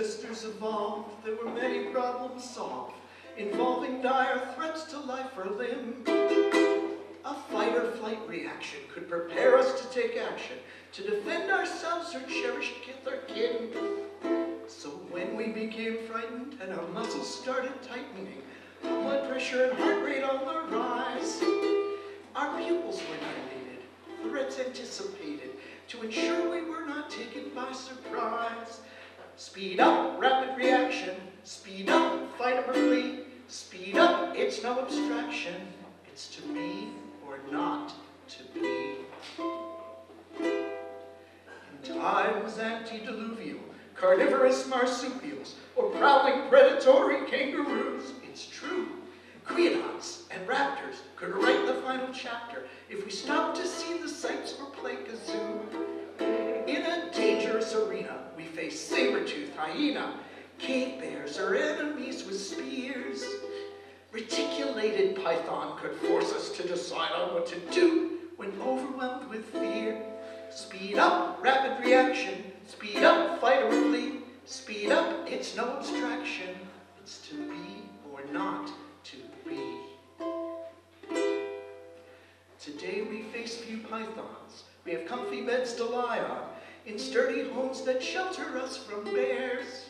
ancestors evolved, there were many problems solved, involving dire threats to life or limb. A fight or flight reaction could prepare us to take action, to defend ourselves or cherish kith or kin. So when we became frightened and our muscles started tightening, blood pressure and heart rate on the rise, our pupils were dilated, threats anticipated, to ensure we were not taken by surprise. Speed up, no abstraction. It's to be or not to be. In times antediluvial, carnivorous marsupials, or prowling predatory kangaroos, it's true. Creodonts and raptors could write the final chapter if we stopped to see the sights or play kazoo. In a dangerous arena, we face saber-toothed hyena, cave bears are enemies with spears. Python could force us to decide on what to do when overwhelmed with fear. Speed up, rapid reaction. Speed up, fight or flee. Speed up, it's no abstraction. It's to be or not to be. Today we face few pythons. We have comfy beds to lie on, in sturdy homes that shelter us from bears.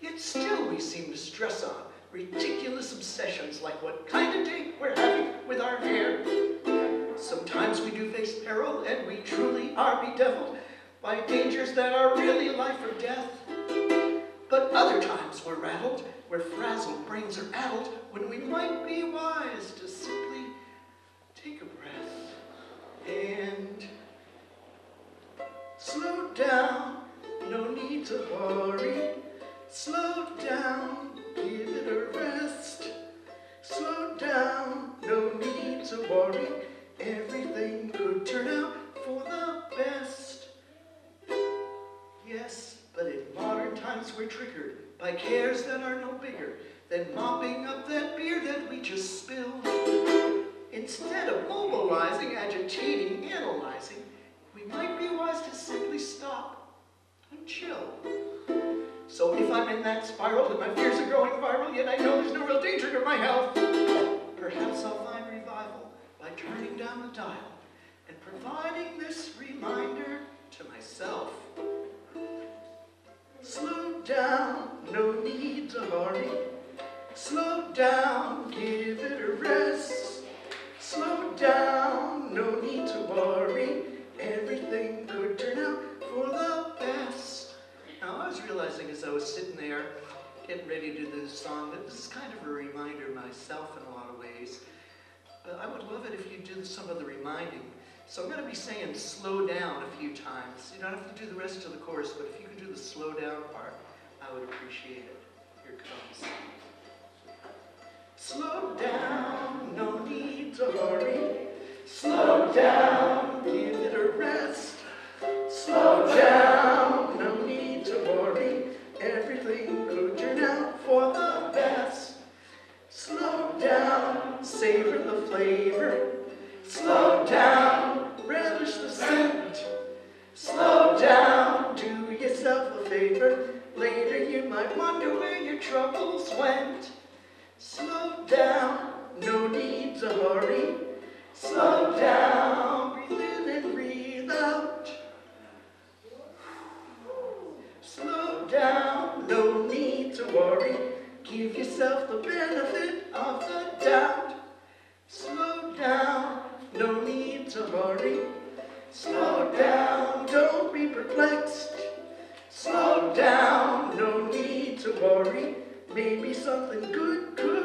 Yet still we seem to stress on ridiculous obsessions like what we face peril and we truly are bedeviled by dangers that are really life or death. But other times we're rattled, we're frazzled, brains are addled, when we might be wise to simply take a breath and slow down, no need to worry. Slow down, give it a rest. Slow down, no need to worry. Everything could turn out for the best. Yes, but in modern times we're triggered by cares that are no bigger than mopping up that beer that we just spilled. Instead of mobilizing, agitating, analyzing, we might be wise to simply stop and chill. So if I'm in that spiral and my fears are growing viral, yet I know there's no real danger to my health, perhaps I'll find revival by turning down the dial and providing this reminder to myself. Slow down, no need to hurry. Slow down, give it a rest. Slow down, no need to worry. Everything could turn out for the best. Now, I was realizing as I was sitting there, getting ready to do this song, that this is kind of a reminder myself in a lot of ways. But I some of the reminding. So I'm going to be saying slow down a few times. You don't have to do the rest of the chorus, but if you can do the slow down part, I would appreciate it. Here comes. Slow down, no need to hurry. Slow down, give it a rest. Slow down, no need to worry. Everything could turn out for the best. Slow down, savor the flavor. Wonder where your troubles went. Slow down, no need to hurry. Slow down, breathe in and breathe out. Slow down, no need to worry. Give yourself the benefit of the doubt. Slow down, no need to hurry. Slow down, don't be perplexed. Maybe something good could